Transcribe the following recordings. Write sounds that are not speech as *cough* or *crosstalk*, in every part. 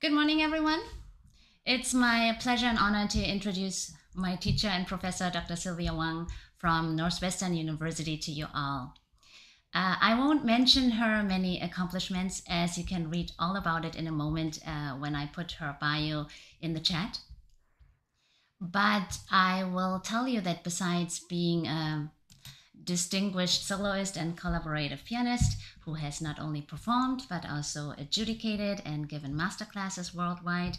Good morning, everyone. It's my pleasure and honor to introduce my teacher and professor, Dr. Sylvia Wang from Northwestern University to you all. Uh, I won't mention her many accomplishments as you can read all about it in a moment uh, when I put her bio in the chat. But I will tell you that besides being a distinguished soloist and collaborative pianist who has not only performed but also adjudicated and given masterclasses worldwide,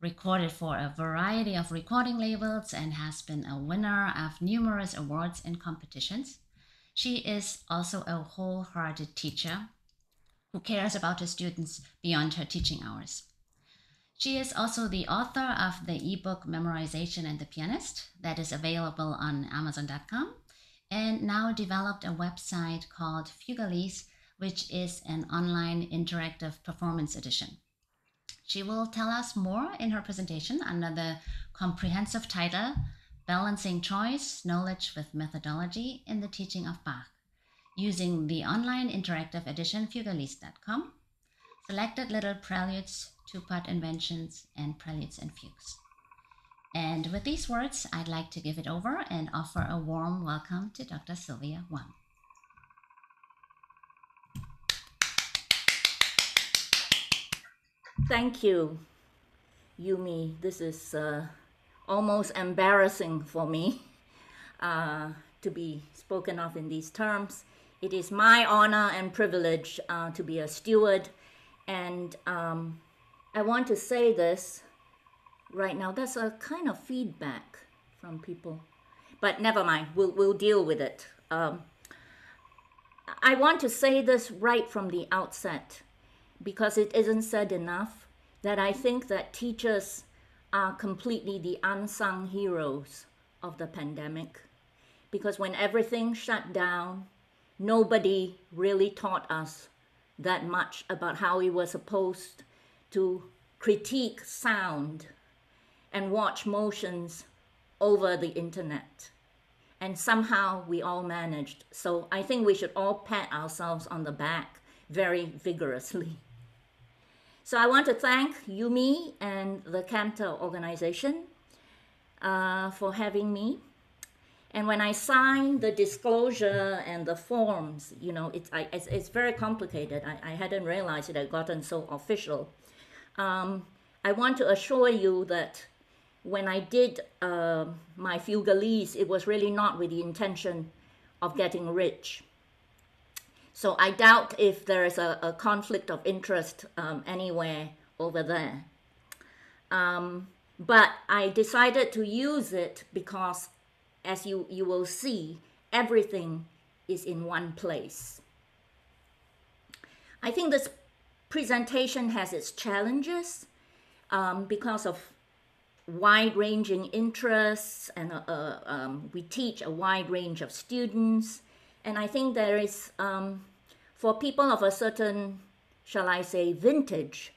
recorded for a variety of recording labels, and has been a winner of numerous awards and competitions. She is also a wholehearted teacher who cares about her students beyond her teaching hours. She is also the author of the ebook Memorization and the Pianist that is available on Amazon.com and now developed a website called Fugaleze, which is an online interactive performance edition. She will tell us more in her presentation under the comprehensive title Balancing Choice, Knowledge with Methodology in the Teaching of Bach, using the online interactive edition fugaleze.com, selected little preludes, two part inventions, and preludes and fugues. And with these words, I'd like to give it over and offer a warm welcome to Dr. Sylvia Wang. Thank you, Yumi. This is uh, almost embarrassing for me uh, to be spoken of in these terms. It is my honor and privilege uh, to be a steward, and um, I want to say this right now. That's a kind of feedback from people, but never mind. We'll we'll deal with it. Um, I want to say this right from the outset because it isn't said enough that I think that teachers are completely the unsung heroes of the pandemic. Because when everything shut down, nobody really taught us that much about how we were supposed to critique sound and watch motions over the internet. And somehow we all managed. So I think we should all pat ourselves on the back very vigorously. So I want to thank Yumi and the CAMTA organization uh, for having me. And when I signed the disclosure and the forms, you know, it's, I, it's, it's very complicated. I, I hadn't realized it had gotten so official. Um, I want to assure you that when I did uh, my Fugaleze, it was really not with the intention of getting rich. So I doubt if there is a, a conflict of interest um, anywhere over there. Um, but I decided to use it because, as you, you will see, everything is in one place. I think this presentation has its challenges um, because of wide-ranging interests and uh, uh, um, we teach a wide range of students and I think there is, um, for people of a certain, shall I say, vintage,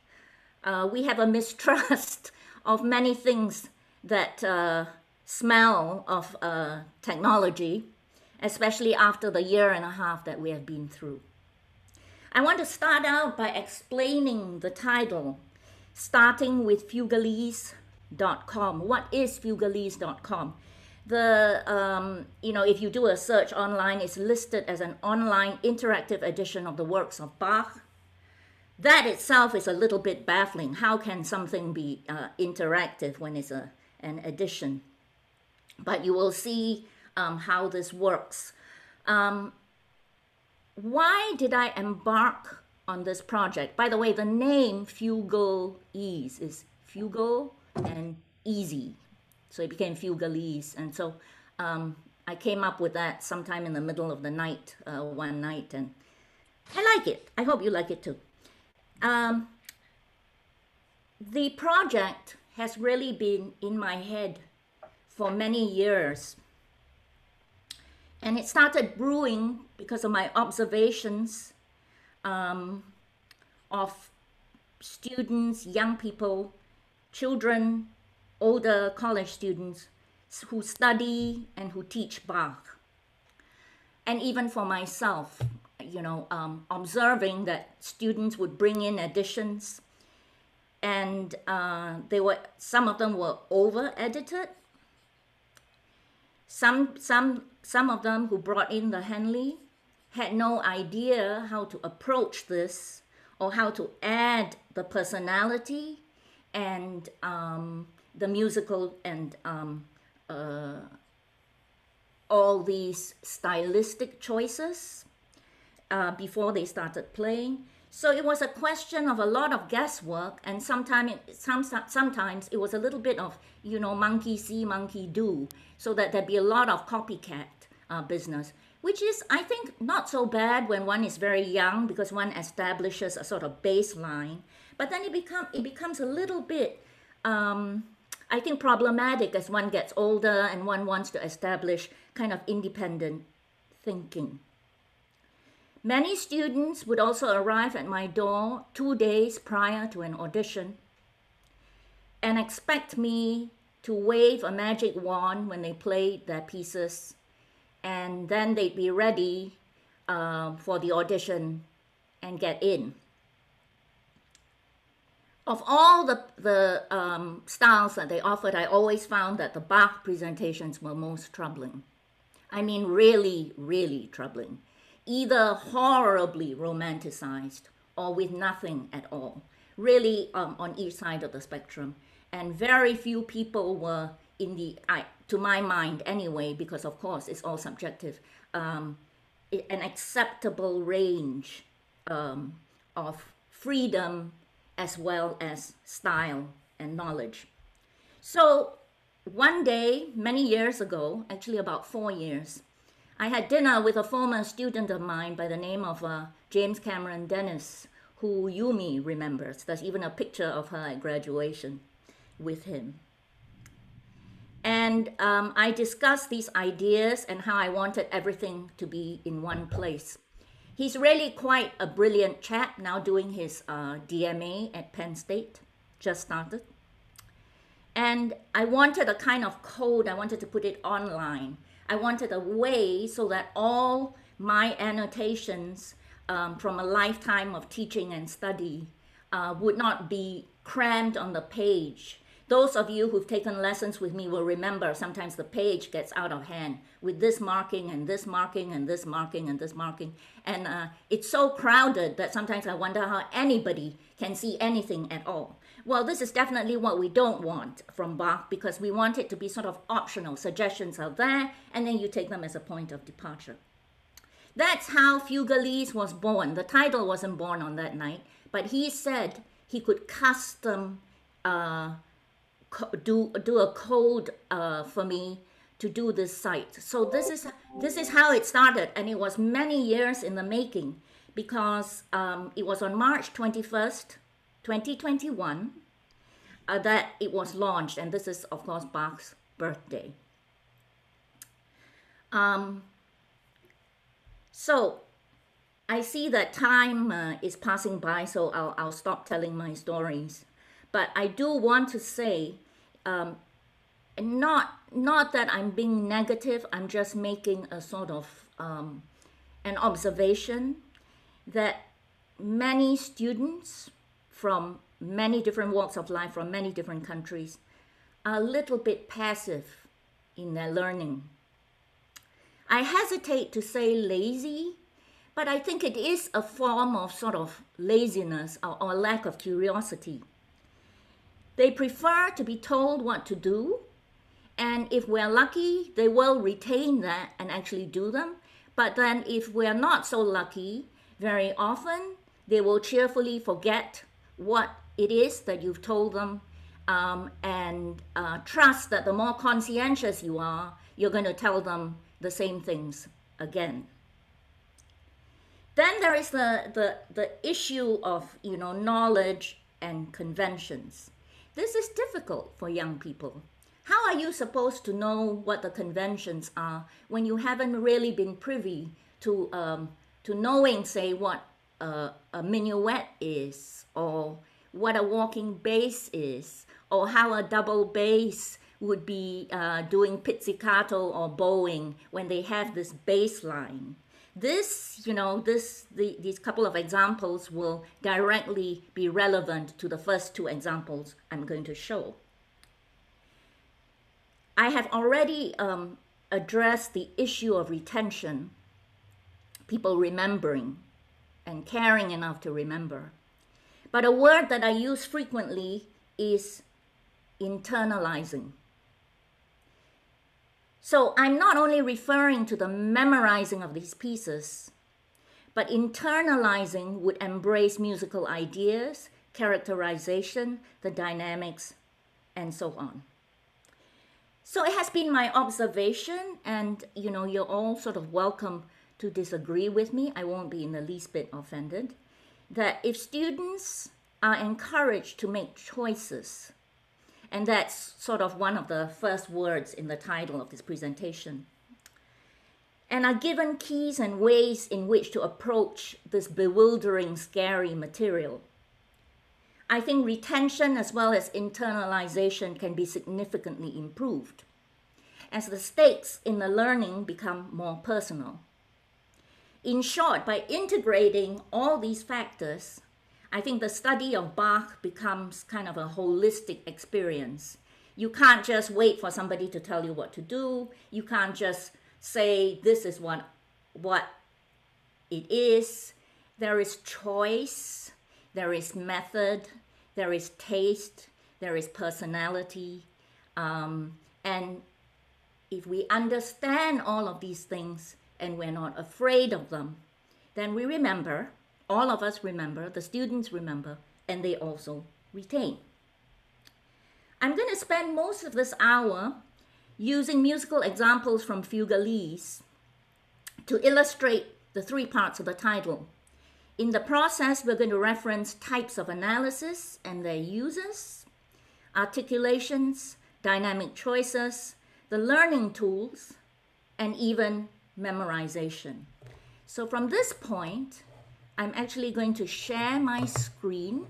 uh, we have a mistrust *laughs* of many things that uh, smell of technology, especially after the year and a half that we have been through. I want to start out by explaining the title, starting with fugaleze.com. What is fugaleze.com? the um, you know if you do a search online it's listed as an online interactive edition of the works of bach. That itself is a little bit baffling. How can something be uh, interactive when it's a, an edition? But you will see um, how this works. Um, why did i embark on this project? By the way the name fugal ease is fugal and easy so it became Fugaleze. And so um, I came up with that sometime in the middle of the night, uh, one night, and I like it. I hope you like it too. Um, the project has really been in my head for many years. And it started brewing because of my observations um, of students, young people, children older college students who study and who teach Bach. And even for myself, you know, um, observing that students would bring in additions. and uh, they were some of them were over edited. Some some some of them who brought in the Henle had no idea how to approach this or how to add the personality and um, the musical and um, uh, all these stylistic choices uh, before they started playing. So it was a question of a lot of guesswork, and sometimes some, sometimes it was a little bit of you know monkey see, monkey do, so that there'd be a lot of copycat uh, business, which is I think not so bad when one is very young because one establishes a sort of baseline. But then it become it becomes a little bit. Um, I think problematic as one gets older and one wants to establish kind of independent thinking. Many students would also arrive at my door two days prior to an audition and expect me to wave a magic wand when they played their pieces, and then they'd be ready uh, for the audition and get in. Of all the, the um, styles that they offered, I always found that the Bach presentations were most troubling. I mean, really, really troubling either horribly romanticized or with nothing at all, really um, on each side of the spectrum. And very few people were in the, I, to my mind anyway, because of course it's all subjective, um, an acceptable range um, of freedom as well as style and knowledge. So one day, many years ago, actually about four years, I had dinner with a former student of mine by the name of uh, James Cameron Dennis, who Yumi remembers. There's even a picture of her at graduation with him. And um, I discussed these ideas and how I wanted everything to be in one place. He's really quite a brilliant chap now doing his uh, DMA at Penn State, just started. And I wanted a kind of code, I wanted to put it online I wanted a way so that all my annotations um, from a lifetime of teaching and study uh, would not be crammed on the page. Those of you who've taken lessons with me will remember sometimes the page gets out of hand with this marking and this marking and this marking and this marking. And uh, it's so crowded that sometimes I wonder how anybody can see anything at all. Well, this is definitely what we don't want from Bach because we want it to be sort of optional. Suggestions are there, and then you take them as a point of departure. That's how Fugaleze was born. The title wasn't born on that night, but he said he could custom uh, do do a code uh, for me to do this site. So this is this is how it started, and it was many years in the making because um, it was on March twenty first, 2021 uh, that it was launched, and this is, of course, Bach's birthday. Um, so I see that time uh, is passing by, so I'll, I'll stop telling my stories. But I do want to say, um, not not that I'm being negative. I'm just making a sort of um, an observation that many students from many different walks of life from many different countries are a little bit passive in their learning. I hesitate to say lazy, but I think it is a form of sort of laziness or, or lack of curiosity. They prefer to be told what to do, and if we're lucky, they will retain that and actually do them. But then, if we're not so lucky, very often they will cheerfully forget what it is that you've told them um, and uh, trust that the more conscientious you are, you're going to tell them the same things again. Then there is the, the, the issue of you know knowledge and conventions. This is difficult for young people. How are you supposed to know what the conventions are when you haven't really been privy to um, to knowing, say, what uh, a minuet is or what a walking bass is or how a double bass would be uh, doing pizzicato or bowing when they have this bass line. This, you know, this the, these couple of examples will directly be relevant to the first two examples I'm going to show. I have already um, addressed the issue of retention, people remembering and caring enough to remember. But a word that I use frequently is internalizing. So I'm not only referring to the memorizing of these pieces, but internalizing would embrace musical ideas, characterization, the dynamics, and so on. So it has been my observation, and you know, you're all sort of welcome to disagree with me. I won't be in the least bit offended. That if students are encouraged to make choices and that's sort of one of the first words in the title of this presentation. And are given keys and ways in which to approach this bewildering, scary material. I think retention as well as internalization can be significantly improved as the stakes in the learning become more personal. In short, by integrating all these factors, I think the study of Bach becomes kind of a holistic experience. You can't just wait for somebody to tell you what to do. You can't just say this is what what it is. There is choice, there is method, there is taste, there is personality. Um, and if we understand all of these things and we're not afraid of them, then we remember all of us remember, the students remember, and they also retain. I'm going to spend most of this hour using musical examples from Fugaleze to illustrate the three parts of the title. In the process, we're going to reference types of analysis and their uses, articulations, dynamic choices, the learning tools, and even memorization. So from this point, I'm actually going to share my screen.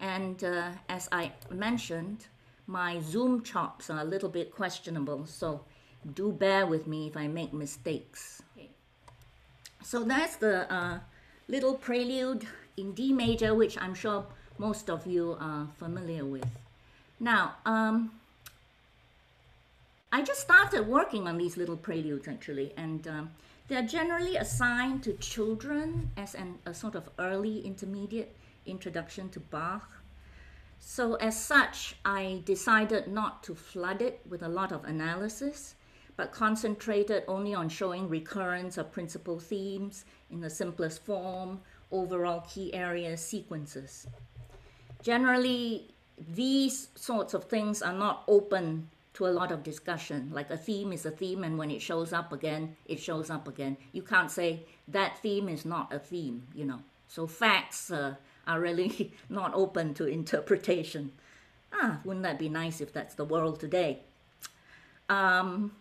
And uh, as I mentioned, my Zoom chops are a little bit questionable, so do bear with me if I make mistakes. Okay. So that's the uh, little prelude in D major, which I'm sure most of you are familiar with. Now, um, I just started working on these little preludes actually, and um, they are generally assigned to children as an, a sort of early intermediate introduction to Bach. So, as such, I decided not to flood it with a lot of analysis, but concentrated only on showing recurrence of principal themes in the simplest form, overall key areas, sequences. Generally, these sorts of things are not open to a lot of discussion. Like a theme is a theme, and when it shows up again, it shows up again. You can't say that theme is not a theme, you know. So facts uh, are really *laughs* not open to interpretation. Ah, wouldn't that be nice if that's the world today? Um,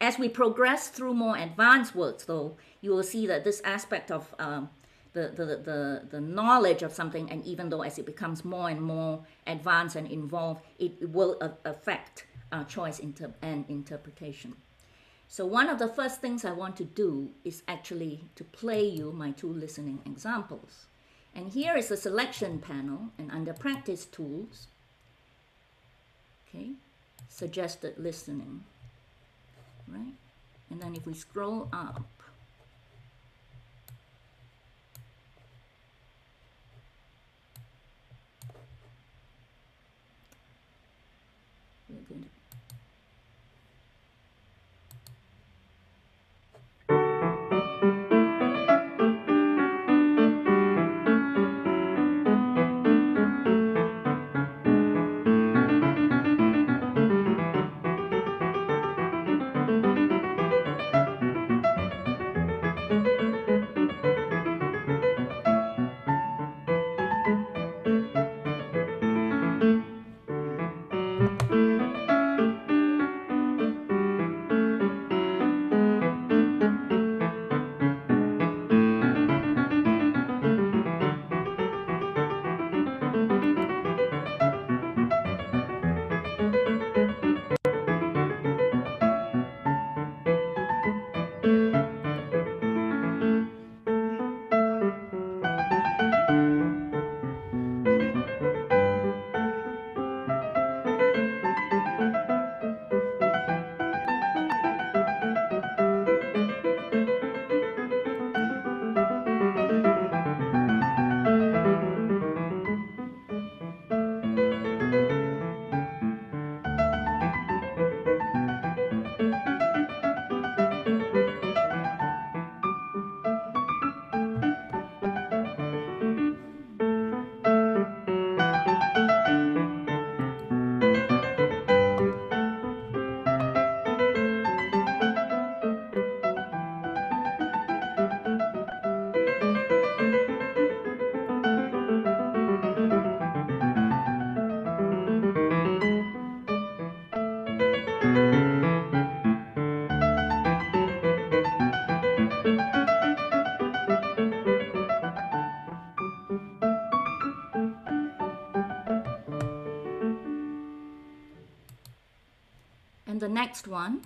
as we progress through more advanced works, though, you will see that this aspect of um, the, the, the, the knowledge of something, and even though as it becomes more and more advanced and involved, it will affect uh, choice inter- and interpretation. So one of the first things I want to do is actually to play you my two listening examples. And here is the selection panel and under practice tools, okay, suggested listening, right? And then if we scroll up, one.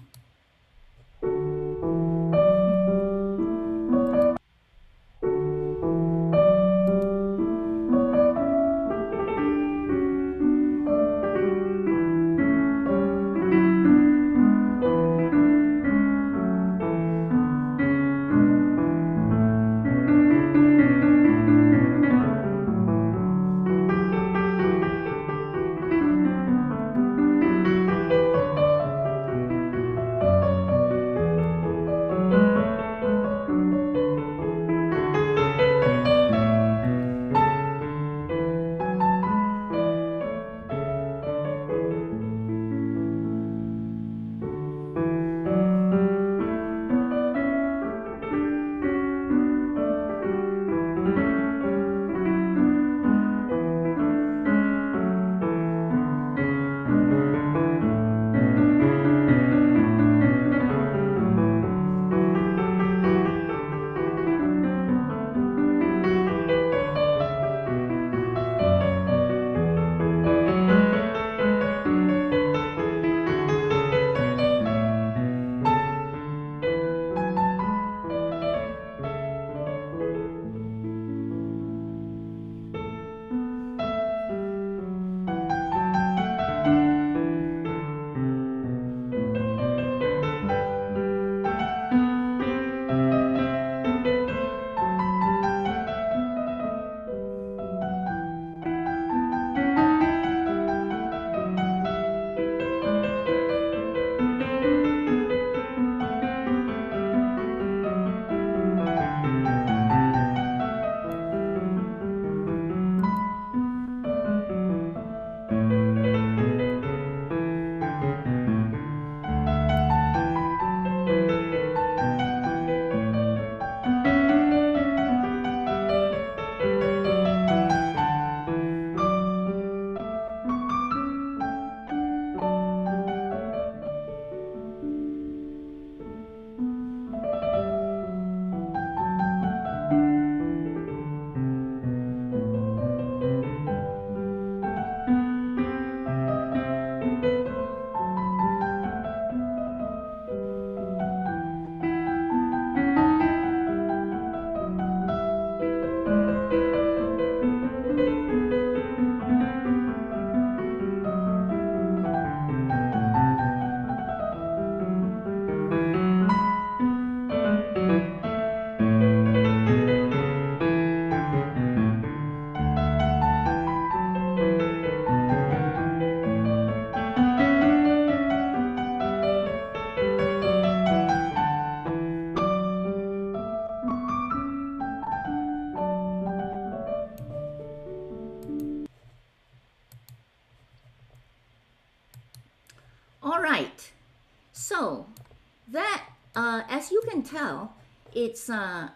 It's uh,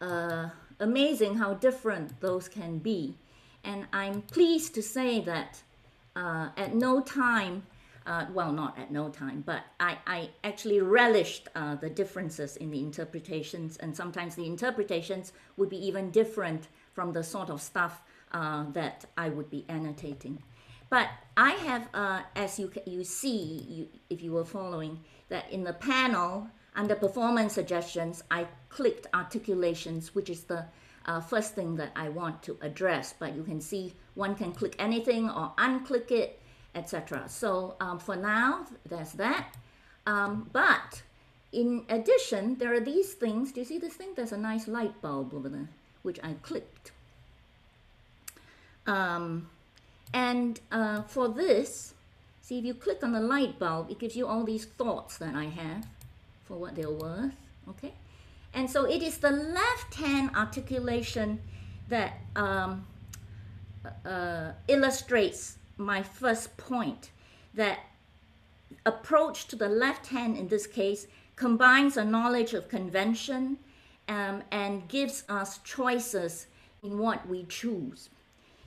uh, amazing how different those can be. And I'm pleased to say that uh, at no time, uh, well, not at no time, but I, I actually relished uh, the differences in the interpretations, and sometimes the interpretations would be even different from the sort of stuff uh, that I would be annotating. But I have, as you you see, you, if you were following, that in the panel under performance suggestions, I clicked articulations, which is the uh, first thing that I want to address. But you can see one can click anything or unclick it, etc. So um, for now, there's that. Um, but in addition, there are these things. Do you see this thing? There's a nice light bulb over there, which I clicked. Um, and uh, for this, see if you click on the light bulb, it gives you all these thoughts that I have for what they're worth. Okay, and so it is the left hand articulation that um, uh, illustrates my first point that approach to the left hand in this case combines a knowledge of convention um, and gives us choices in what we choose.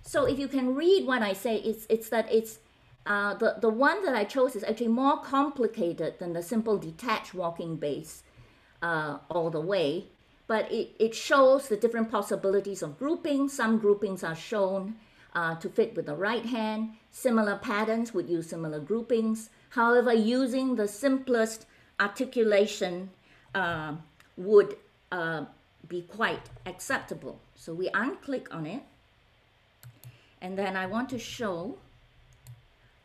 So if you can read what I say, it's, it's that it's uh, the, the one that I chose is actually more complicated than the simple detached walking bass uh, all the way. But it, it shows the different possibilities of grouping. Some groupings are shown uh, to fit with the right hand. Similar patterns would use similar groupings. However, using the simplest articulation uh, would uh, be quite acceptable. So we unclick on it. And then I want to show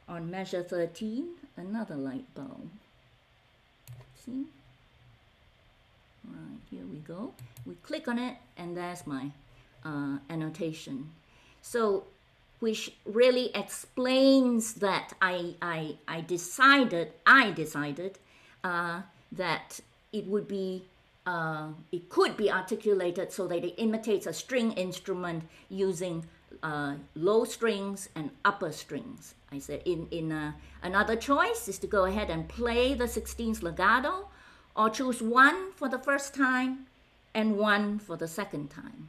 on measure 13 another light bulb. See? Right, here we go. We click on it and there's my uh, annotation. So which really explains that I, I, I decided, I decided uh, that it would be, uh, it could be articulated so that it imitates a string instrument using uh, low strings and upper strings. I said in, in uh, another choice is to go ahead and play the 16th legato or choose one for the first time and one for the second time,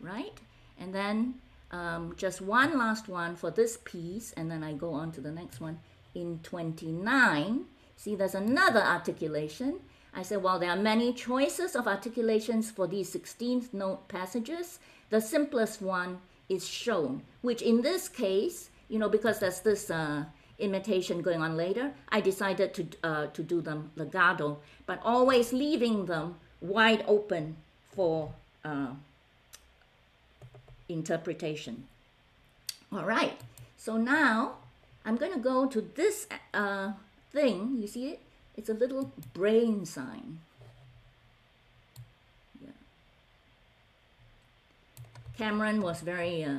right? And then um, just one last one for this piece, and then I go on to the next one. In 29, see there's another articulation. I said, well, there are many choices of articulations for these 16th note passages. The simplest one is shown, which in this case, you know, because there's this uh, imitation going on later, I decided to, uh, to do them legato, but always leaving them wide open for uh, interpretation. All right, so now I'm going to go to this uh, thing. You see it? It's a little brain sign. Cameron was very uh,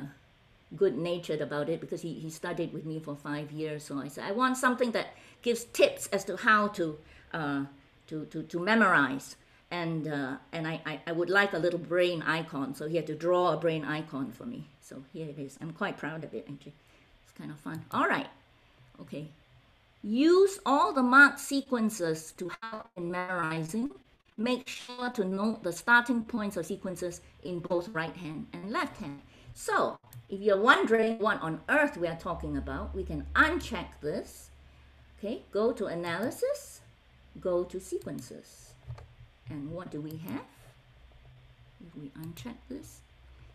good natured about it because he, he studied with me for five years. So I said, I want something that gives tips as to how to, uh, to, to, to memorize. And uh, and I, I, I would like a little brain icon. So he had to draw a brain icon for me. So here it is. I'm quite proud of it actually. It's kind of fun. All right. Okay. Use all the marked sequences to help in memorizing make sure to note the starting points of sequences in both right hand and left hand so if you're wondering what on earth we are talking about we can uncheck this okay go to analysis go to sequences and what do we have? If we uncheck this,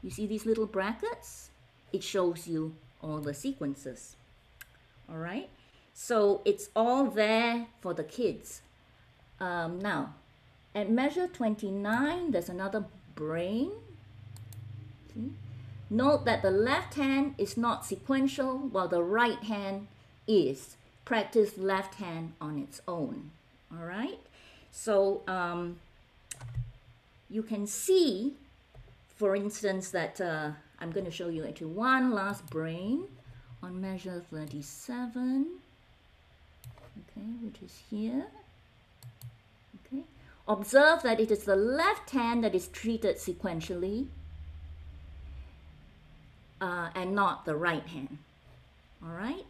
you see these little brackets? It shows you all the sequences. All right? So it's all there for the kids. Um, now, at measure 29, there's another brain. See? Note that the left hand is not sequential while the right hand is. Practice left hand on its own. All right? So um, you can see, for instance, that uh, I'm going to show you actually one last brain on measure 37, okay, which is here. Observe that it is the left hand that is treated sequentially uh, and not the right hand. All right?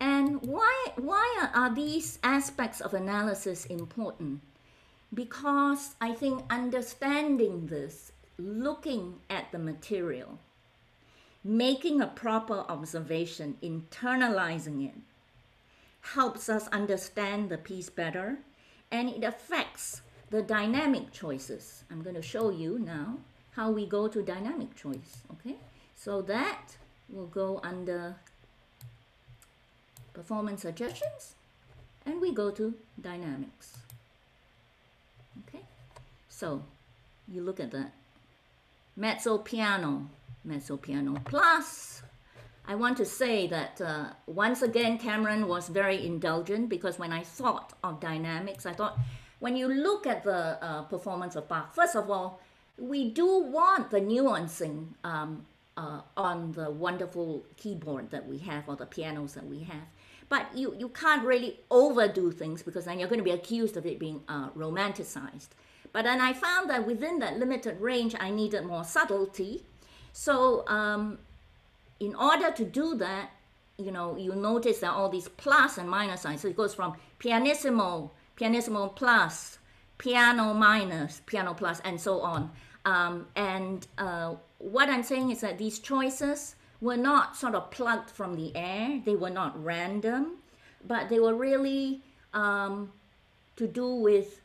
And why, why are, are these aspects of analysis important? because I think understanding this, looking at the material, making a proper observation, internalizing it, helps us understand the piece better and it affects the dynamic choices. I'm going to show you now how we go to dynamic choice, okay? So that will go under performance suggestions and we go to dynamics. Okay, so you look at that. Mezzo piano, mezzo piano plus. I want to say that uh, once again, Cameron was very indulgent because when I thought of dynamics, I thought when you look at the uh, performance of Bach, first of all, we do want the nuancing um, uh, on the wonderful keyboard that we have or the pianos that we have. But you, you can't really overdo things because then you're going to be accused of it being uh, romanticized. But then I found that within that limited range, I needed more subtlety. So um, in order to do that, you know, you notice that all these plus and minus signs. So it goes from pianissimo, pianissimo plus, piano minus, piano plus, and so on. Um, and uh, what I'm saying is that these choices were not sort of plucked from the air, they were not random, but they were really um, to do with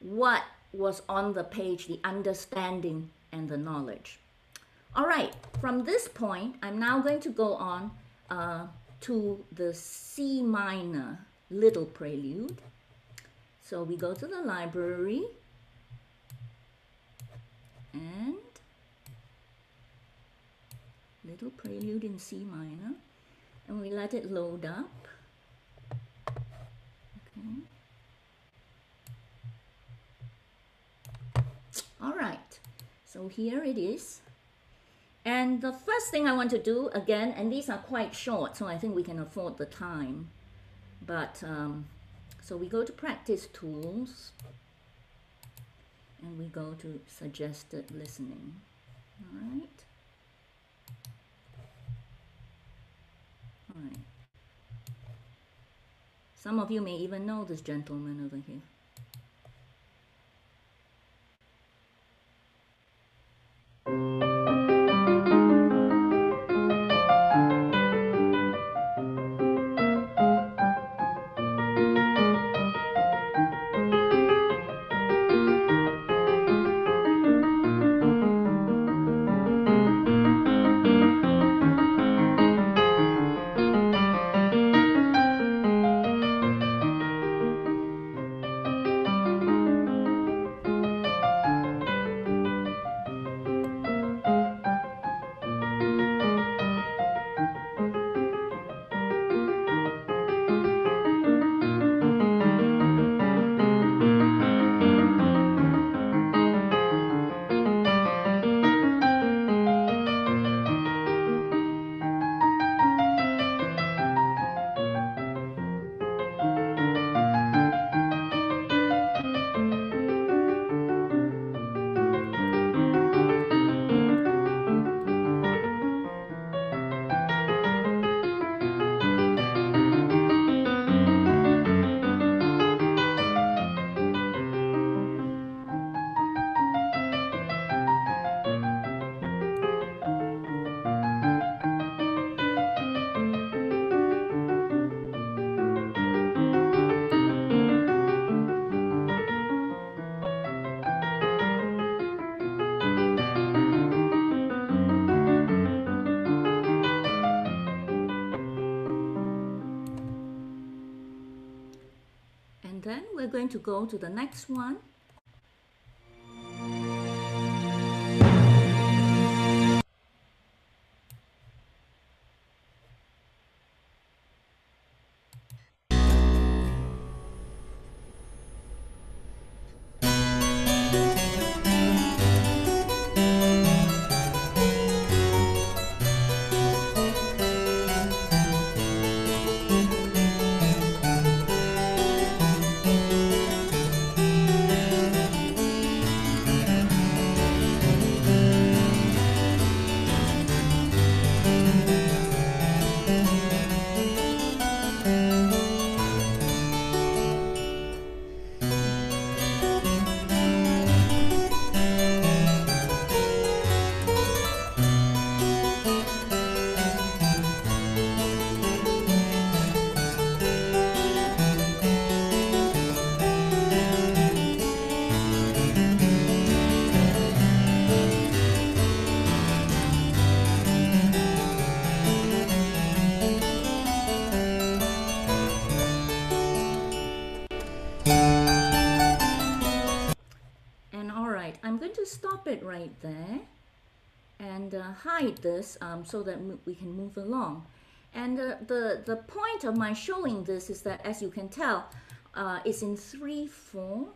what was on the page, the understanding and the knowledge. All right, from this point, I'm now going to go on uh, to the C minor little prelude. So we go to the library and little prelude in C minor and we let it load up. Okay. All right, so here it is. And the first thing I want to do again, and these are quite short, so I think we can afford the time. But um, so we go to practice tools and we go to suggested listening. All right. All right. Some of you may even know this gentleman over here. And then we're going to go to the next one. It right there and uh, hide this um, so that we can move along. And uh, the, the point of my showing this is that, as you can tell, uh, it's in 3-4.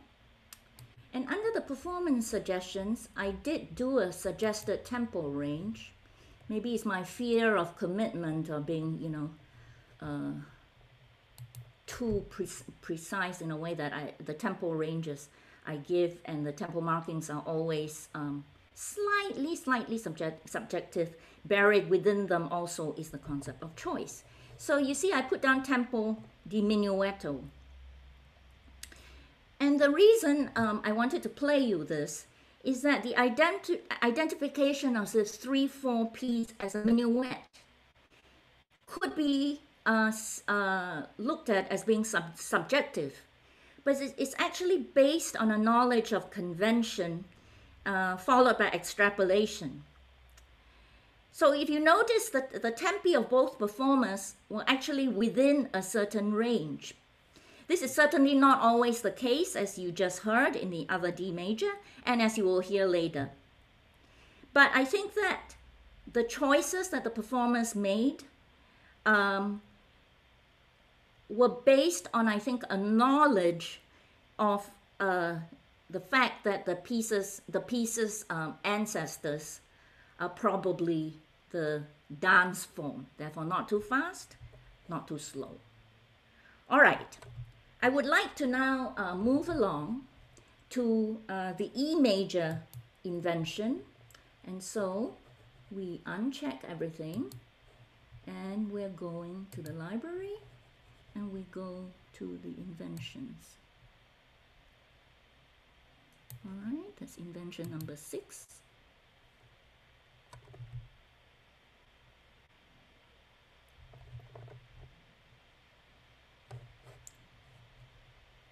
And under the performance suggestions, I did do a suggested tempo range. Maybe it's my fear of commitment or being, you know, uh, too pre- precise in a way that I the tempo ranges I give and the tempo markings are always um, slightly, slightly subject, subjective. Buried within them also is the concept of choice. So you see, I put down tempo diminuendo. And the reason um, I wanted to play you this is that the identi- identification of this 3 4 piece as a minuet could be uh, uh, looked at as being sub- subjective, but it's, actually based on a knowledge of convention uh, followed by extrapolation. So if you notice that the tempi of both performers were actually within a certain range, This is certainly not always the case, as you just heard in the other D major, and as you will hear later. But I think that the choices that the performers made um, were based on, I think, a knowledge of uh, the fact that the pieces, the pieces' um, ancestors are probably the dance form. Therefore, not too fast, not too slow. All right. I would like to now uh, move along to uh, the E major invention. And so we uncheck everything and we're going to the library and we go to the inventions. All right, that's invention number six.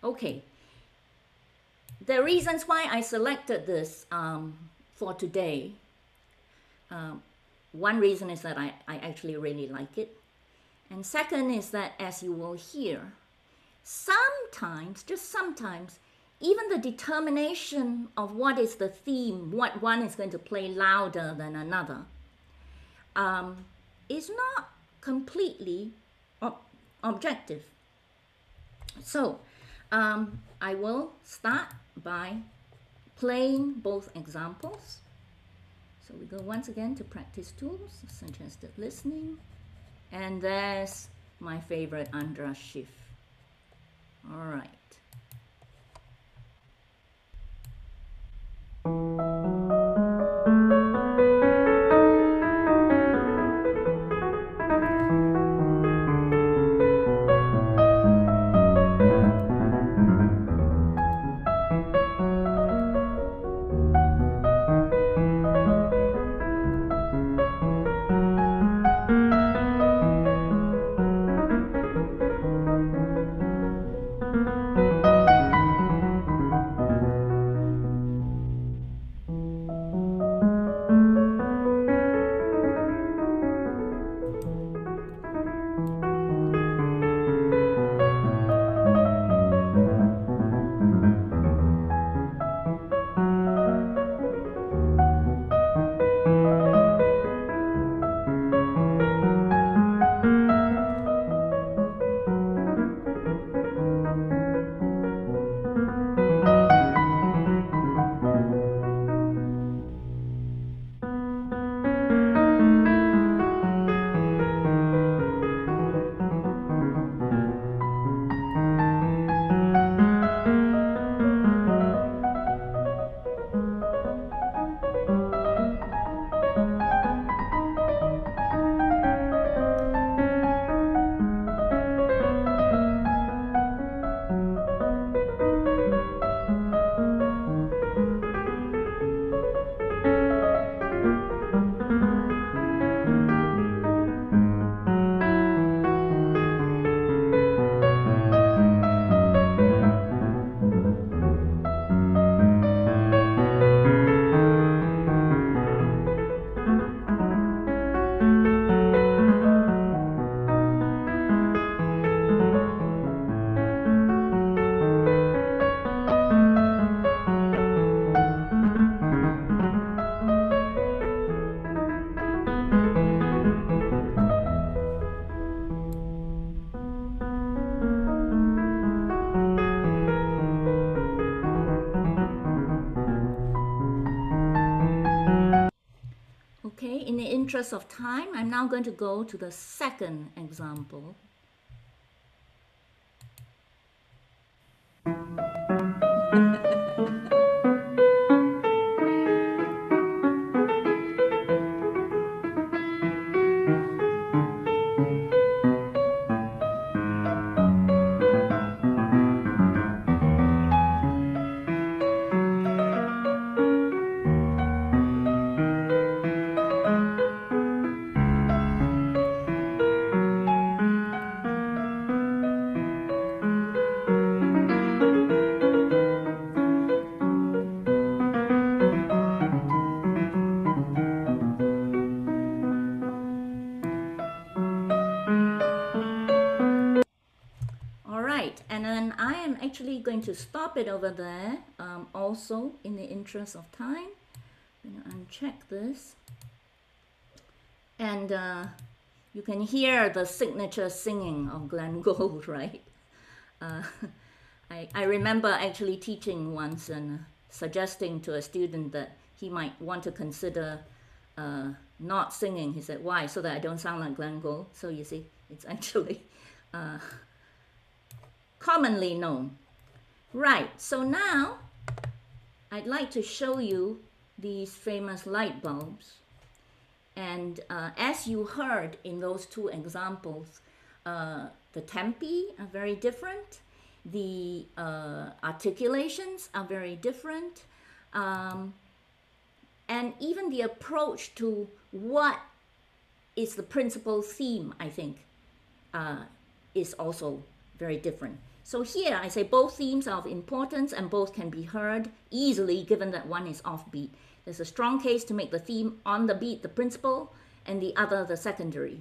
Okay, the reasons why I selected this um, for today, um, one reason is that I, I actually really like it. And second is that as you will hear, sometimes, just sometimes, even the determination of what is the theme, what one is going to play louder than another, um, is not completely ob- objective. So, um, I will start by playing both examples. So we go once again to practice tools, suggested listening, and that's my favorite Andras Schiff. All right. Interest of time, I'm now going to go to the second example. Stop it over there, um, also in the interest of time. I'm going to uncheck this. And uh, you can hear the signature singing of Glenn *laughs* Gould, right? Uh, *laughs* I, I remember actually teaching once and suggesting to a student that he might want to consider uh, not singing. He said, Why? So that I don't sound like Glenn Gould. So you see, it's *laughs* actually uh, commonly known. Right, so now I'd like to show you these famous light bulbs. And uh, as you heard in those two examples, uh, the tempi are very different, the uh, articulations are very different, um, and even the approach to what is the principal theme, I think, uh, is also very different. So here I say both themes are of importance and both can be heard easily given that one is offbeat. There's a strong case to make the theme on the beat the principal and the other the secondary,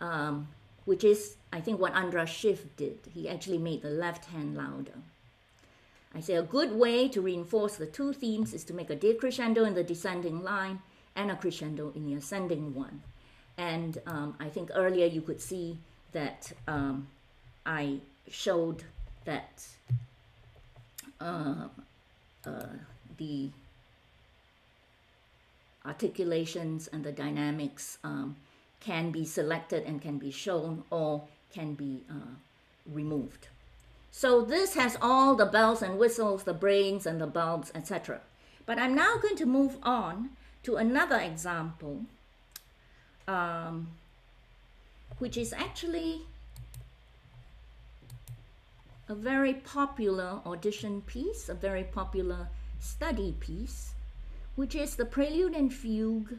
um, which is, I think, what Andras Schiff did. He actually made the left hand louder. I say a good way to reinforce the two themes is to make a decrescendo in the descending line and a crescendo in the ascending one. And um, I think earlier you could see that um, I showed that uh, uh, the articulations and the dynamics um, can be selected and can be shown or can be uh, removed. So this has all the bells and whistles, the brains and the bulbs, etc. But I'm now going to move on to another example, um, which is actually a very popular audition piece, a very popular study piece, which is the Prelude and Fugue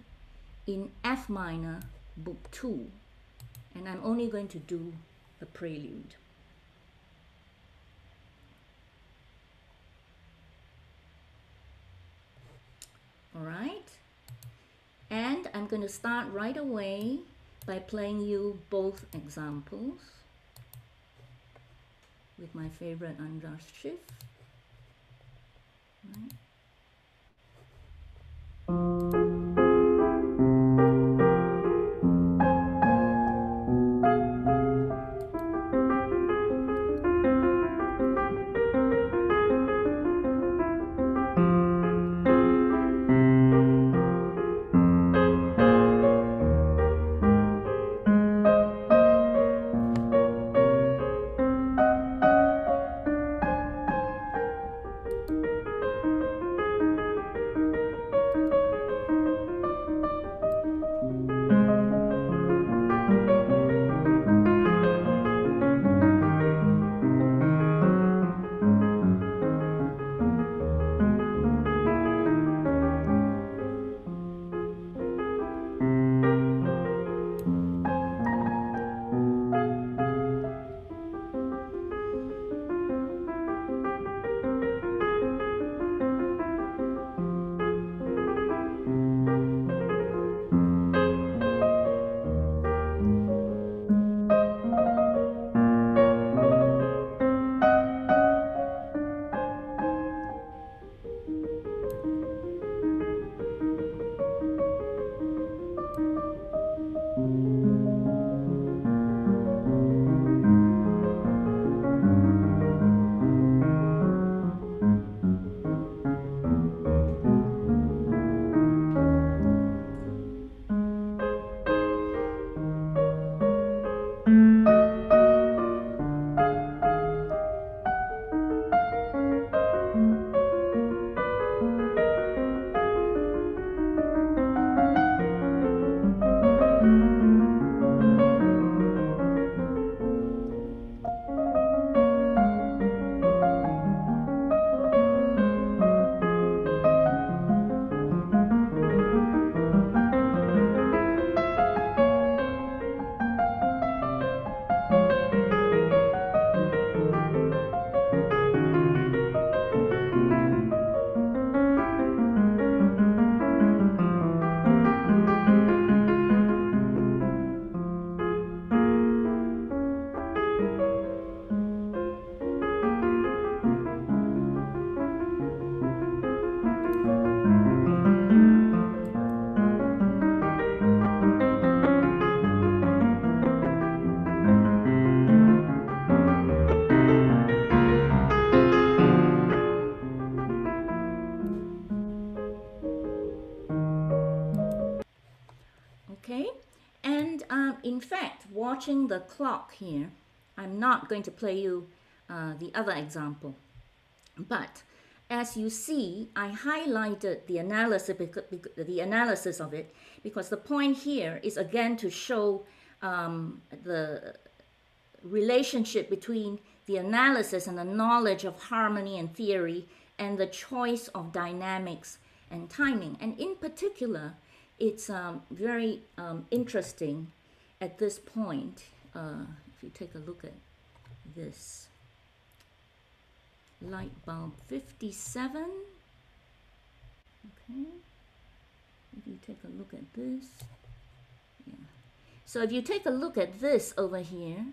in F minor, Book 2. And I'm only going to do the prelude. All right? And I'm going to start right away by playing you both examples with my favorite Andras Schiff. Right. Watching the clock here, I'm not going to play you uh, the other example, but as you see, I highlighted the analysis, the analysis of it because the point here is again to show um, the relationship between the analysis and the knowledge of harmony and theory and the choice of dynamics and timing. And in particular, it's um, very um, interesting at this point. Uh, if you take a look at this light bulb 57 okay. If you take a look at this yeah. So if you take a look at this over here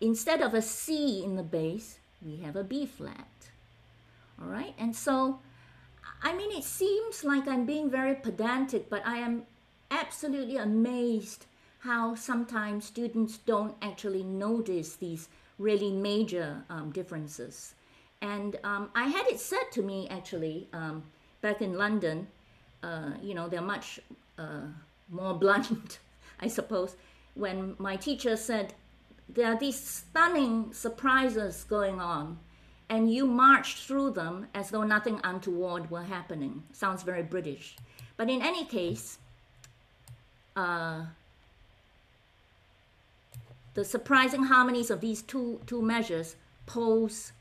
instead of a C in the bass we have a B flat. All right? And so I mean it seems like I'm being very pedantic but I am absolutely amazed how sometimes students don't actually notice these really major um, differences and um, I had it said to me actually um, back in London, uh, you know, they're much uh, more *laughs* blunt, I suppose, when my teacher said, there are these stunning surprises going on, and you march through them as though nothing untoward were happening. Sounds very British. But in any case, uh, the surprising harmonies of these two, two measures pose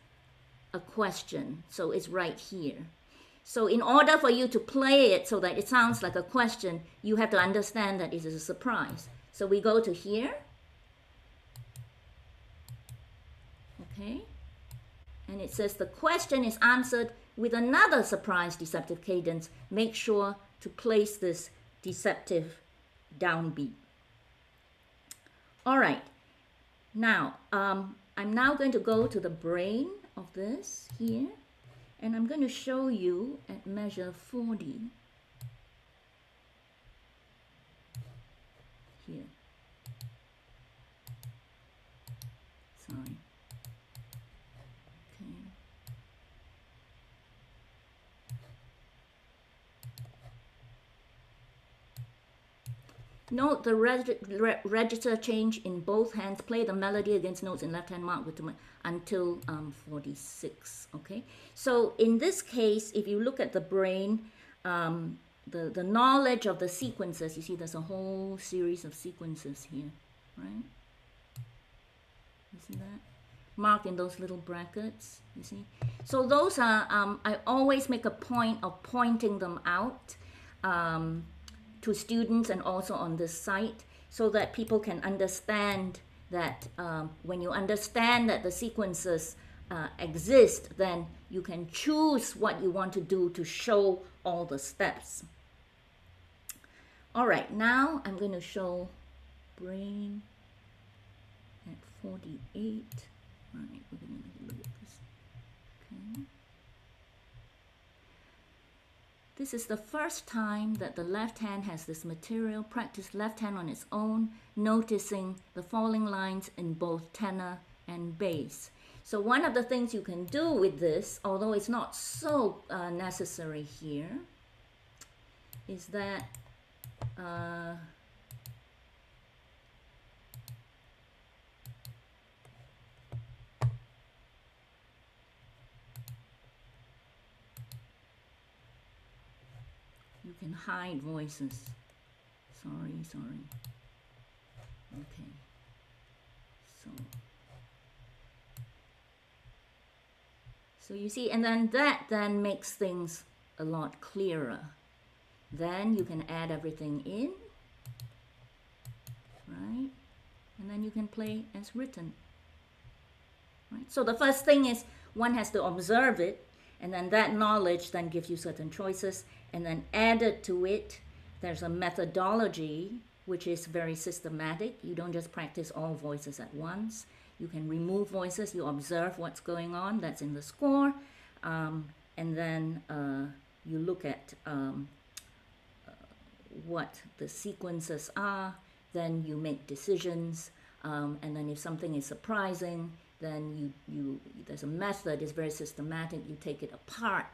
a question. So it's right here. So in order for you to play it so that it sounds like a question, you have to understand that it is a surprise. So we go to here. Okay. And it says the question is answered with another surprise deceptive cadence. Make sure to place this deceptive downbeat. All right. Now, um, I'm now going to go to the brain of this here and I'm going to show you at measure 40 here. Sorry Note the reg re register change in both hands. Play the melody against notes in left hand mark with until um, 46. Okay, so in this case, if you look at the brain, um, the, the knowledge of the sequences, you see there's a whole series of sequences here, right? You see that? Mark in those little brackets, you see? So those are, um, I always make a point of pointing them out um, to students and also on this site so that people can understand that um, when you understand that the sequences uh, exist, then you can choose what you want to do to show all the steps. All right, now I'm going to show brain at 48. All right, we're going to look at this. Okay. This is the first time that the left hand has this material. Practice left hand on its own, noticing the falling lines in both tenor and bass. So one of the things you can do with this, although it's not so uh, necessary here, is that uh, can hide voices. Sorry, sorry. Okay. So. So you see, and then that then makes things a lot clearer. Then you can add everything in, right? And then you can play as written. Right? So the first thing is one has to observe it, and then that knowledge then gives you certain choices, and then added to it, there's a methodology which is very systematic. You don't just practice all voices at once. You can remove voices, you observe what's going on, that's in the score, um, and then uh, you look at um, uh, what the sequences are, then you make decisions, um, and then if something is surprising, then you, you there's a method, it's very systematic, you take it apart,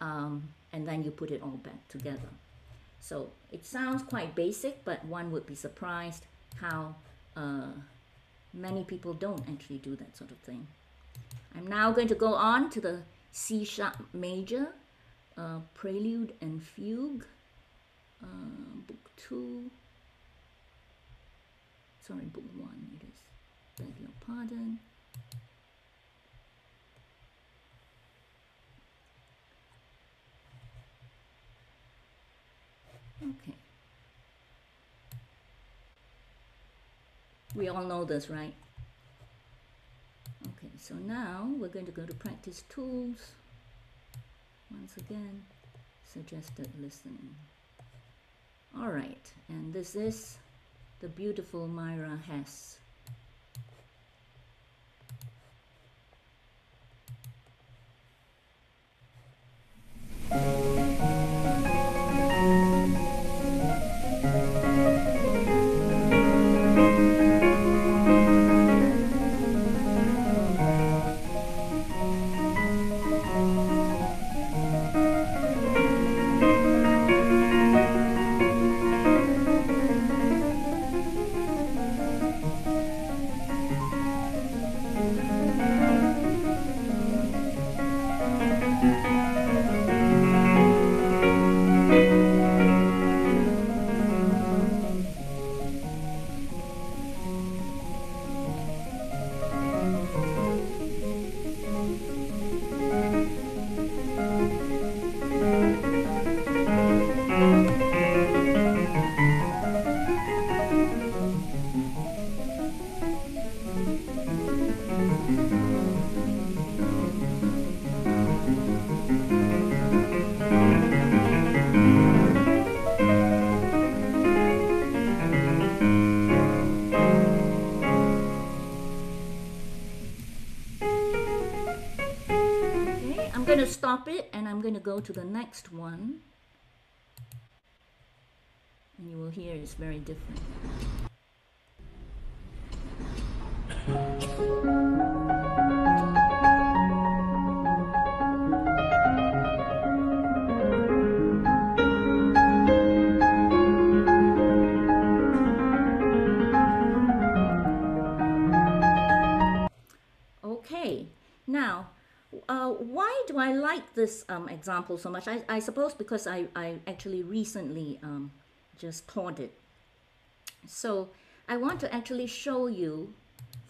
um, and then you put it all back together. So it sounds quite basic, but one would be surprised how uh, many people don't actually do that sort of thing. I'm now going to go on to the C sharp major, uh, prelude and fugue, uh, book two. Sorry, book one it is. Beg your pardon. Okay. We all know this, right? Okay, so now we're going to go to practice tools. Once again, suggested listening. All right, and this is the beautiful Myra Hess. To go to the next one. And you will hear it's very different. This um, example so much? I, I suppose because I, I actually recently um, just taught it. So I want to actually show you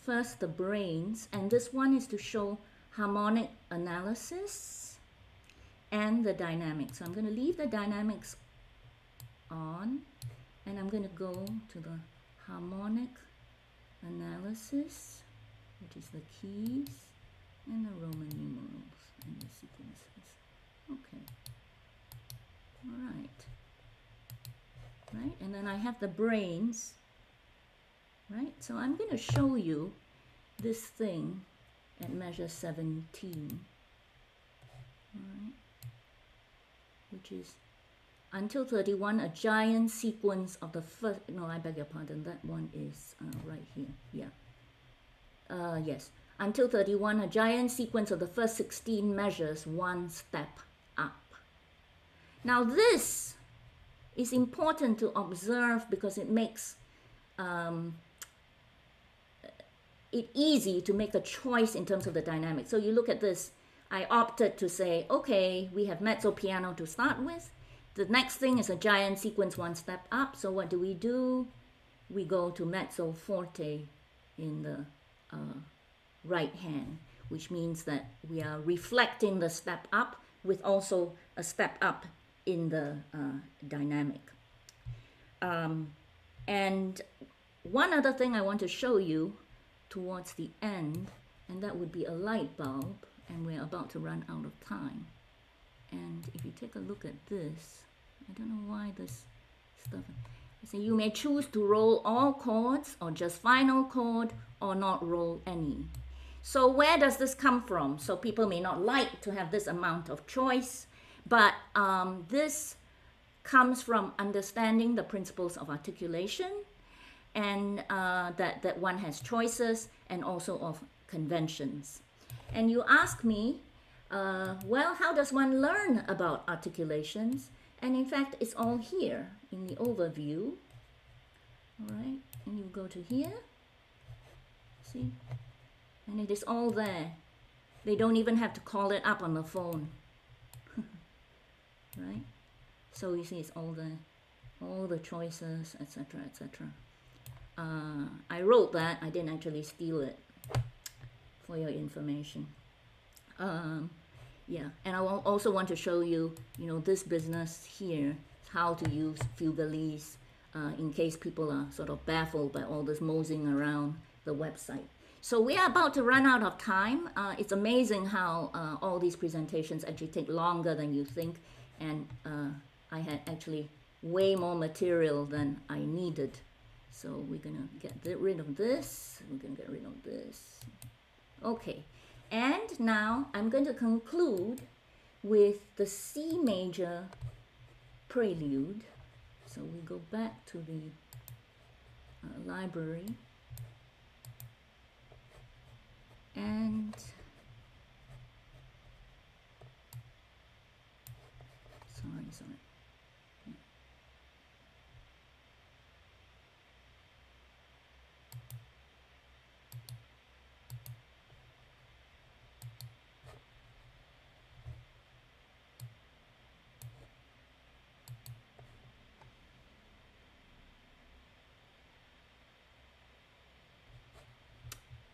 first the brains, and this one is to show harmonic analysis and the dynamics. So I'm going to leave the dynamics on, and I'm going to go to the harmonic analysis, which is the keys and the Roman numerals and the sequences. Okay. All right. Right, and then I have the brains. Right, so I'm going to show you this thing at measure 17. All right, which is until 31, a giant sequence of the first. No, I beg your pardon. That one is uh, right here. Yeah. Uh, yes. Until 31, a giant sequence of the first 16 measures one step. Now, this is important to observe because it makes um, it easy to make a choice in terms of the dynamic. So you look at this. I opted to say, okay, we have mezzo piano to start with. The next thing is a giant sequence one step up. So what do we do? We go to mezzo forte in the uh, right hand, which means that we are reflecting the step up with also a step up in the uh, dynamic. Um, and one other thing I want to show you towards the end, and that would be a light bulb, and we're about to run out of time. And if you take a look at this, I don't know why this stuff. So you may choose to roll all chords or just final chord or not roll any. So where does this come from? So people may not like to have this amount of choice, but um, this comes from understanding the principles of articulation and uh, that, that one has choices and also of conventions. And you ask me, uh, well, how does one learn about articulations? And in fact, it's all here in the overview. All right, and you go to here, see, and it is all there. They don't even have to call it up on the phone, right? So you see, it's all there, all the choices, etc., etc. Uh, I wrote that. I didn't actually steal it for your information. Um, yeah, and I also want to show you, you know, this business here, how to use Fugaleze uh, in case people are sort of baffled by all this moseying around the website. So we are about to run out of time. Uh, it's amazing how uh, all these presentations actually take longer than you think, and uh, I had actually way more material than I needed. So we're gonna get rid of this. We're gonna get rid of this. Okay, and now I'm going to conclude with the C major prelude. So we go back to the uh, library and sorry, sorry.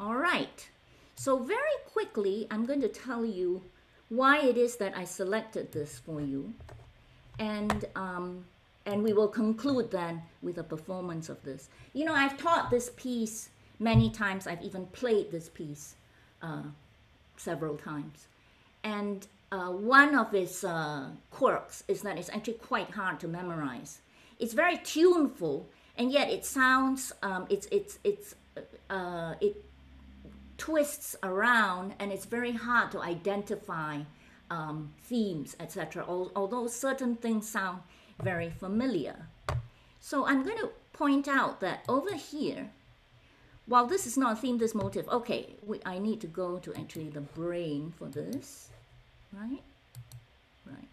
All right. So very quickly, I'm going to tell you why it is that I selected this for you. And, um, and we will conclude then with a performance of this. You know, I've taught this piece many times. I've even played this piece uh, several times. And uh, one of its uh, quirks is that it's actually quite hard to memorize. It's very tuneful, and yet it sounds, um, it's, it's, it's, uh, it twists around and it's very hard to identify um, themes, etc. Although certain things sound very familiar. So I'm going to point out that over here, while this is not a theme, this motive, okay, we, I need to go to actually the brain for this, right? Right.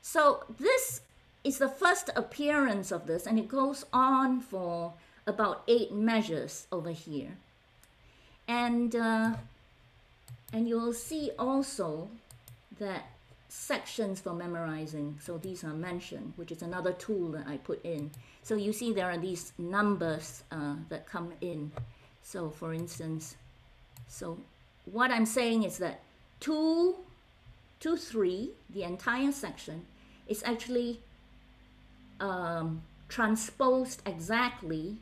So this is the first appearance of this, and it goes on for about eight measures over here and uh, and you'll see also that sections for memorizing. So these are mentioned which is another tool that I put in. So you see there are these numbers uh, that come in. So for instance so what I'm saying is that 2 to 3 the entire section is actually um, transposed exactly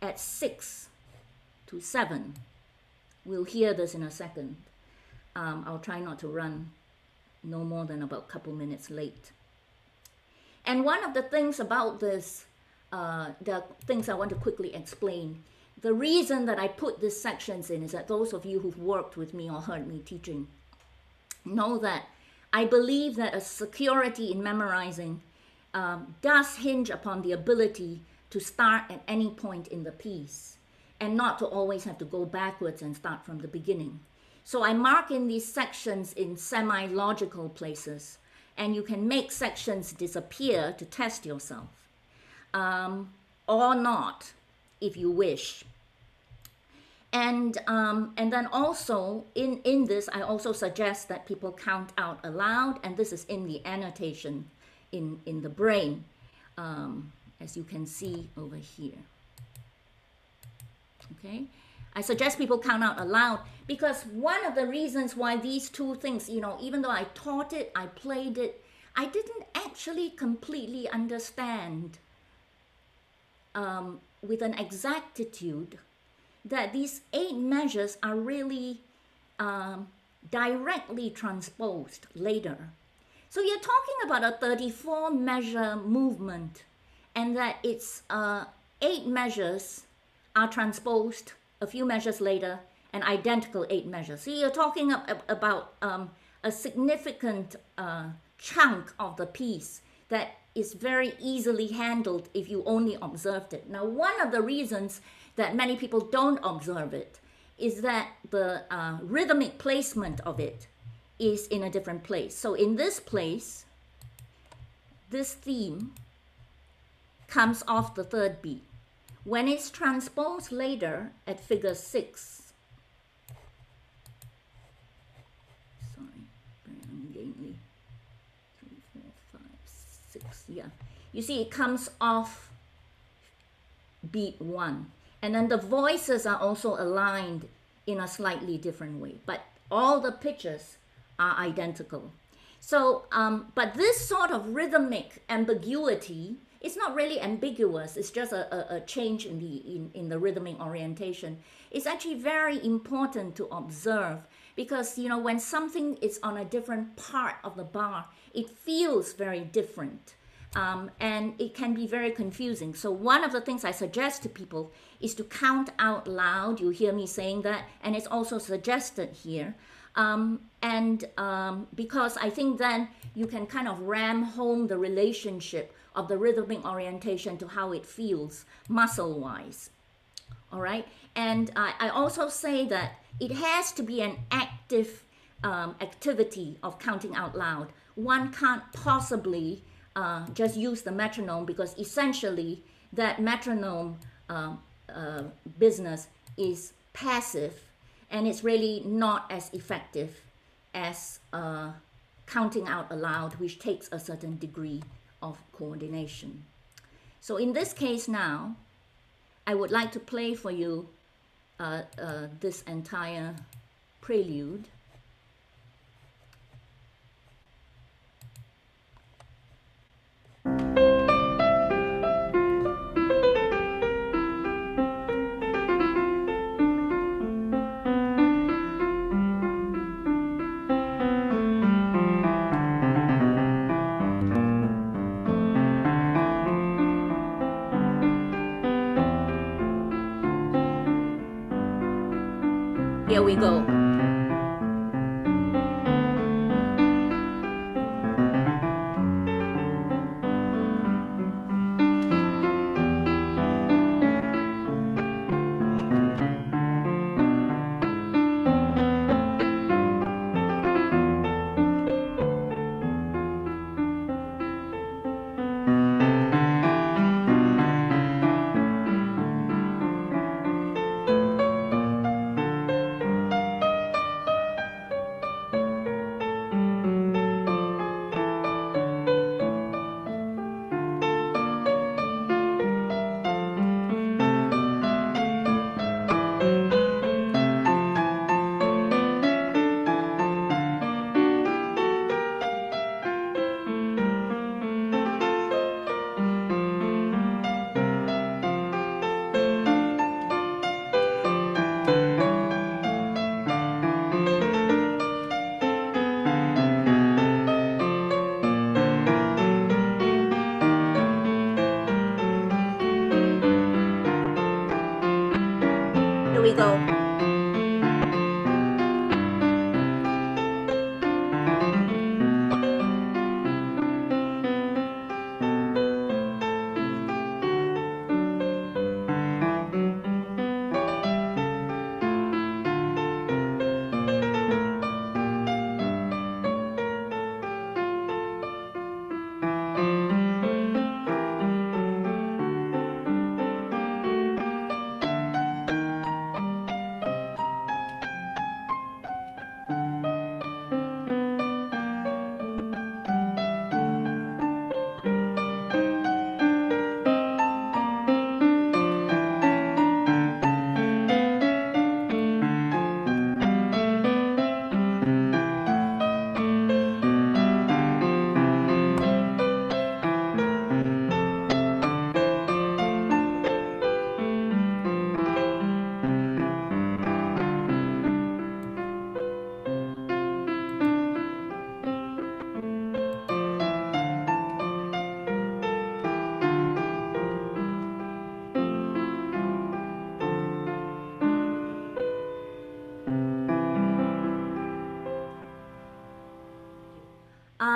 at 6 to 7. We'll hear this in a second. Um, I'll try not to run no more than about a couple minutes late. And one of the things about this, uh, the things I want to quickly explain, the reason that I put these sections in is that those of you who've worked with me or heard me teaching know that I believe that a security in memorizing um, does hinge upon the ability to start at any point in the piece and not to always have to go backwards and start from the beginning. So I mark in these sections in semi-logical places, and you can make sections disappear to test yourself, um, or not, if you wish. And, um, and then also in, in this, I also suggest that people count out aloud, and this is in the annotation in, in the brain, um, as you can see over here okay I suggest people count out aloud because one of the reasons why these two things, you know, even though I taught it, I played it, I didn't actually completely understand um, with an exactitude that these eight measures are really um, directly transposed later. So you're talking about a 34 measure movement and that it's uh, eight measures are transposed a few measures later, an identical eight measures. So you're talking about um, a significant uh, chunk of the piece that is very easily handled if you only observed it. Now, one of the reasons that many people don't observe it is that the uh, rhythmic placement of it is in a different place. So in this place, this theme comes off the third beat. When it's transposed later at figure 6, sorry, very ungainly, three, four, five, six, yeah. You see it comes off beat 1. And then the voices are also aligned in a slightly different way, but all the pitches are identical. So, um, but this sort of rhythmic ambiguity it's not really ambiguous. It's just a, a, a change in the in, in the rhythmic orientation. It's actually very important to observe because you know when something is on a different part of the bar, it feels very different. Um, and it can be very confusing. So, one of the things I suggest to people is to count out loud. You hear me saying that, and it's also suggested here. Um, and um, because I think then you can kind of ram home the relationship of the rhythmic orientation to how it feels muscle wise. All right. And I, I also say that it has to be an active um, activity of counting out loud. One can't possibly uh, just use the metronome because essentially that metronome uh, uh, business is passive and it's really not as effective as uh, counting out aloud, which takes a certain degree of coordination. So in this case now, I would like to play for you uh, uh, this entire prelude.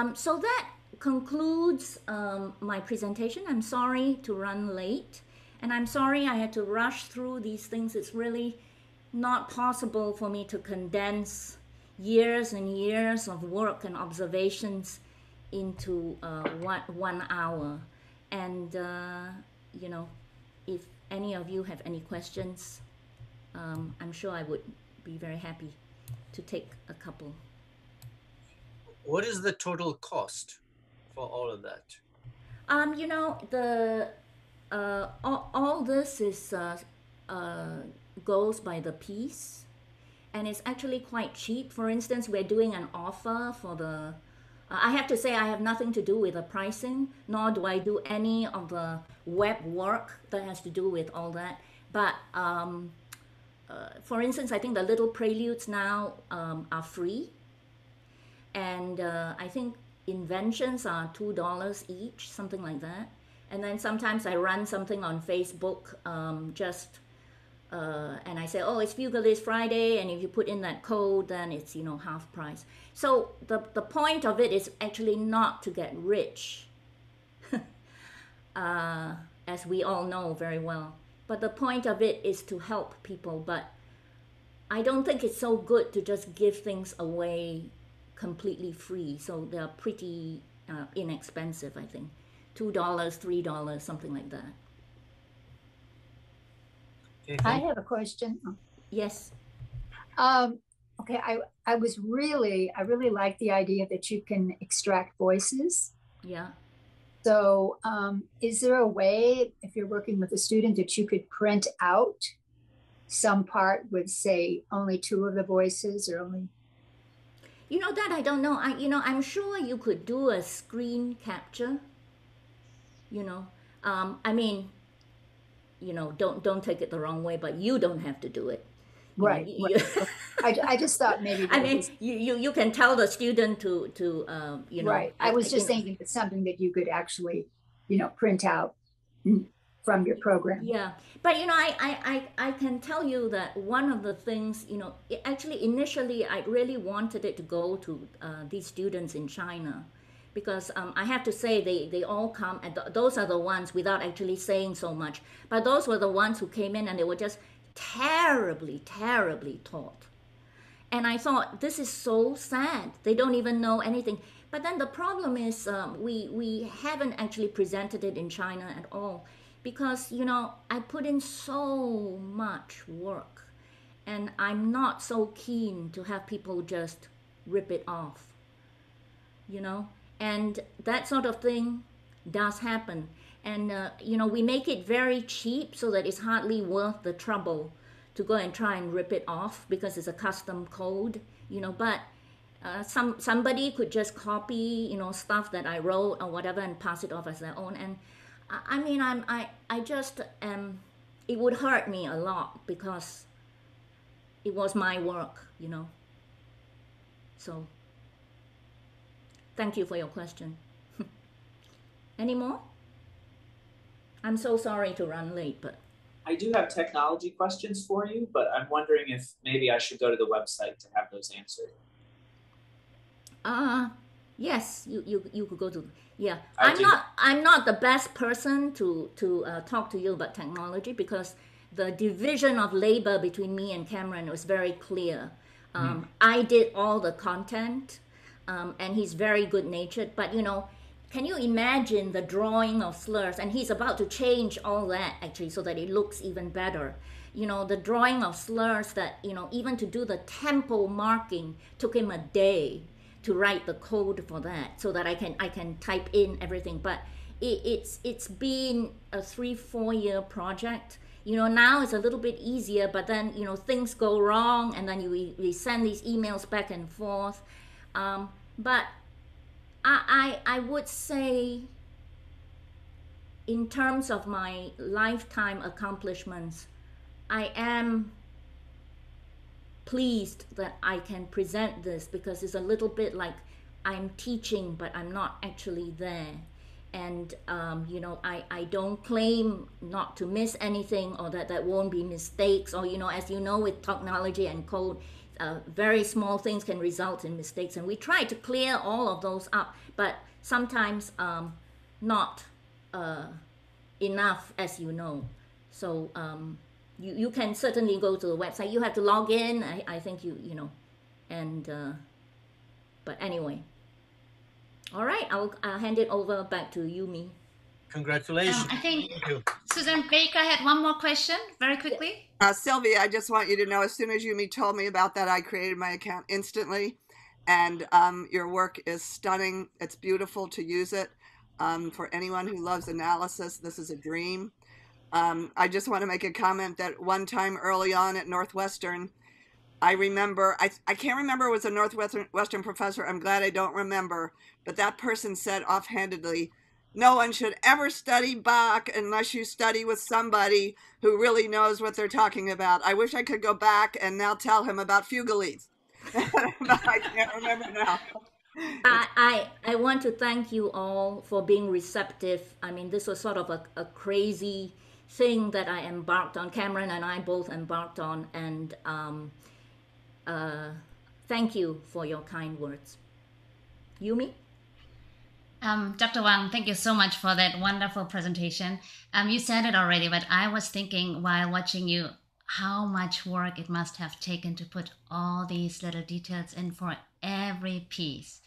Um, so that concludes um, my presentation. I'm sorry to run late, and I'm sorry I had to rush through these things. It's really not possible for me to condense years and years of work and observations into uh, one one hour, and uh, you know, if any of you have any questions, um, I'm sure I would be very happy to take a couple. What is the total cost for all of that? Um, you know, the uh, all, all this is uh, uh, goes by the piece, and it's actually quite cheap. For instance, we're doing an offer for the. Uh, I have to say, I have nothing to do with the pricing, nor do I do any of the web work that has to do with all that. But um, uh, for instance, I think the little preludes now um, are free, and uh, I think inventions are two dollars each, something like that. And then sometimes I run something on Facebook, um, just uh, and I say, oh, it's Fugaleze Friday, and if you put in that code, then it's you know half price. So the the point of it is actually not to get rich, *laughs* uh, as we all know very well. But the point of it is to help people. But I don't think it's so good to just give things away completely free. So they're pretty uh, inexpensive, I think. $2, $3, something like that. Okay, I have a question. Yes. Um, okay, I, I was really, I really like the idea that you can extract voices. Yeah. So, um, is there a way, if you're working with a student, that you could print out some part with, say, only two of the voices or only? You know that I don't know. I you know I'm sure you could do a screen capture. You know, um, I mean, you know, don't don't take it the wrong way, but you don't have to do it. You know, Right, you- right. you- *laughs* I, I just thought maybe. *laughs* I mean, you, you you can tell the student to to um, you know. right. I was just know, thinking it's something that you could actually, you know, print out mm, from your program. Yeah, but you know, I, I, I, I can tell you that one of the things, you know, i- actually initially I really wanted it to go to uh, these students in China, because um, I have to say they, they all come and th- those are the ones without actually saying so much, but those were the ones who came in and they were just terribly, terribly taught. And I thought, this is so sad. They don't even know anything. But then the problem is um, we, we haven't actually presented it in China at all because, you know, I put in so much work and I'm not so keen to have people just rip it off, you know? And that sort of thing does happen. And, uh, you know, we make it very cheap so that it's hardly worth the trouble to go and try and rip it off because it's a custom code, you know. But uh, some somebody could just copy, you know, stuff that I wrote or whatever and pass it off as their own. And I, mean, I'm I I just um, it would hurt me a lot because it was my work, you know. So, thank you for your question. *laughs* Any more? I'm so sorry to run late, but I do have technology questions for you, but I'm wondering if maybe I should go to the website to have those answered. uh yes, you you you could go to yeah. I I'm not I'm not the best person to to uh, talk to you about technology because the division of labor between me and Cameron was very clear. Um, I did all the content, um, and he's very good natured. But you know, can you imagine the drawing of slurs? And he's about to change all that actually so that it looks even better. You know, the drawing of slurs that you know, even to do the tempo marking took him a day to write the code for that so that I can I can type in everything. But it, it's it's been a three four year project. You know now it's a little bit easier, but then you know things go wrong, and then you we, send these emails back and forth. Um, but I, I I would say in terms of my lifetime accomplishments, I am pleased that I can present this because it's a little bit like I'm teaching, but I'm not actually there. And, um, you know, I, I don't claim not to miss anything or that there won't be mistakes. Or, you know, as you know, with technology and code, uh, very small things can result in mistakes. And we try to clear all of those up, but sometimes um, not uh, enough, as you know. So, um, you, you can certainly go to the website. You have to log in. I, I think you you know, and uh, but anyway, All right, I'll, I'll hand it over back to Yumi. Congratulations. Um, I think Thank you. Susan Baker I had one more question very quickly. Uh, Sylvia, I just want you to know as soon as Yumi told me about that, I created my account instantly. And um, your work is stunning. It's beautiful to use it. Um, for anyone who loves analysis, this is a dream. Um, I just want to make a comment that one time early on at Northwestern, I remember, I, I can't remember it was a Northwestern Western professor. I'm glad I don't remember. But that person said offhandedly, no one should ever study Bach unless you study with somebody who really knows what they're talking about. I wish I could go back and now tell him about Fugaleze. *laughs* I can't remember now. I, I, I want to thank you all for being receptive. I mean, this was sort of a, a crazy thing that I embarked on. Cameron and I both embarked on, and um, uh, thank you for your kind words. Yumi? Um, Dr. Wang, thank you so much for that wonderful presentation. Um, you said it already, but I was thinking while watching you how much work it must have taken to put all these little details in for every piece.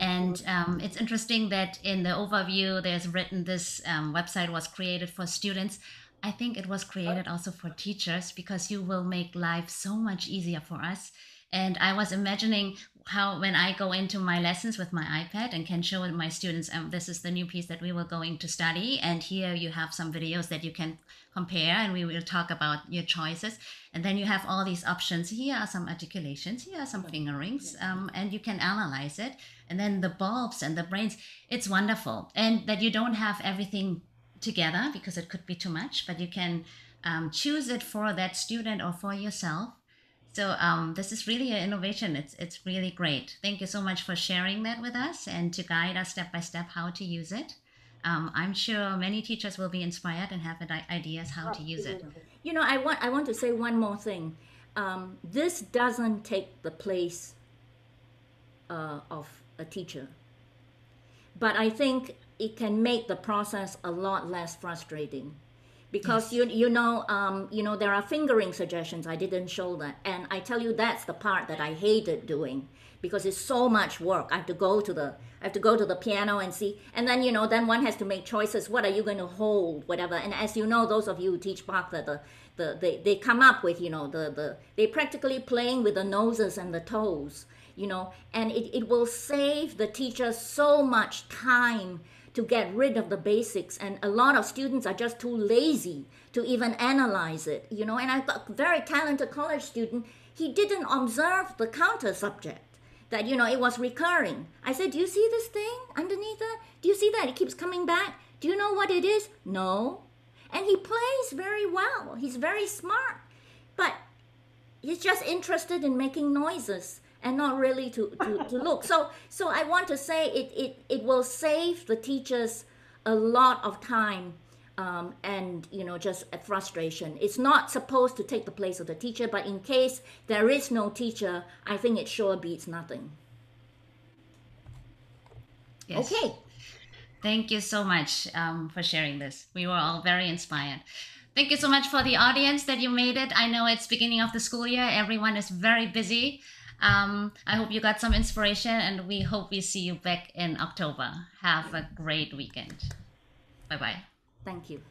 And um, it's interesting that in the overview, there's written this um, website was created for students. I think it was created also for teachers because you will make life so much easier for us. And I was imagining how when I go into my lessons with my iPad and can show my students, um, this is the new piece that we were going to study, and here you have some videos that you can compare, and we will talk about your choices. And then you have all these options. Here are some articulations, here are some fingerings, um, and you can analyze it. And then the bulbs and the brains, it's wonderful. And that you don't have everything together because it could be too much, but you can um, choose it for that student or for yourself so um, this is really an innovation. It's it's really great. Thank you so much for sharing that with us and to guide us step by step how to use it. Um, I'm sure many teachers will be inspired and have ideas how to use it. You know, I want I want to say one more thing. Um, this doesn't take the place uh, of a teacher, but I think it can make the process a lot less frustrating because yes. you you know um, you know there are fingering suggestions i didn't show that and i tell you that's the part that i hated doing because it's so much work. I have to go to the i have to go to the piano and see. And then you know then one has to make choices. What are you going to hold? Whatever. And as you know those of you who teach bach that the, the they, they come up with you know the the they practically playing with the noses and the toes you know? And it, it will save the teacher so much time to get rid of the basics. And a lot of students are just too lazy to even analyze it you know? And i've got a very talented college student he didn't observe the counter subject that you know it was recurring. I said do you see this thing underneath it do you see that? It keeps coming back. Do you know what it is? No. And he plays very well. He's very smart. But he's just interested in making noises and not really to, to, to *laughs* look. So so I want to say it, it, it will save the teachers a lot of time um, and you know just a frustration. It's not supposed to take the place of the teacher, but in case there is no teacher, I think it sure beats nothing. Yes. Okay. Thank you so much um, for sharing this. We were all very inspired. Thank you so much for the audience that you made it. I know it's beginning of the school year. Everyone is very busy. Um, I hope you got some inspiration, and we hope we see you back in October. Have a great weekend. Bye bye. Thank you.